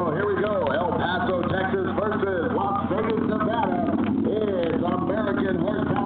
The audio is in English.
So here we go. El Paso, Texas versus Las Vegas, Nevada. It's American Horsepower